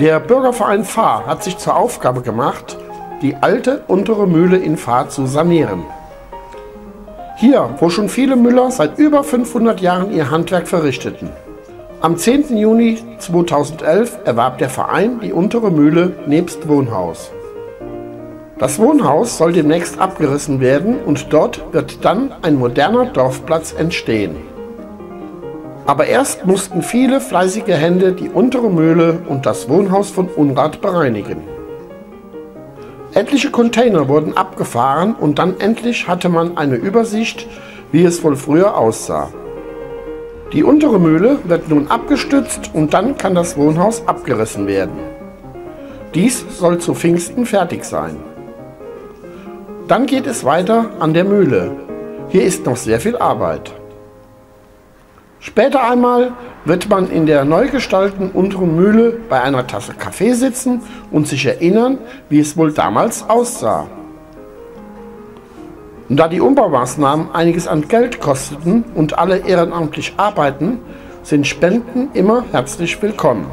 Der Bürgerverein Fahr hat sich zur Aufgabe gemacht, die alte untere Mühle in Fahr zu sanieren. Hier, wo schon viele Müller seit über 500 Jahren ihr Handwerk verrichteten. Am 10. Juni 2011 erwarb der Verein die untere Mühle nebst Wohnhaus. Das Wohnhaus soll demnächst abgerissen werden und dort wird dann ein moderner Dorfplatz entstehen. Aber erst mussten viele fleißige Hände die untere Mühle und das Wohnhaus von Unrat bereinigen. Etliche Container wurden abgefahren und dann endlich hatte man eine Übersicht, wie es wohl früher aussah. Die untere Mühle wird nun abgestützt und dann kann das Wohnhaus abgerissen werden. Dies soll zu Pfingsten fertig sein. Dann geht es weiter an der Mühle. Hier ist noch sehr viel Arbeit. Später einmal wird man in der neu gestalteten unteren Mühle bei einer Tasse Kaffee sitzen und sich erinnern, wie es wohl damals aussah. Und da die Umbaumaßnahmen einiges an Geld kosteten und alle ehrenamtlich arbeiten, sind Spenden immer herzlich willkommen.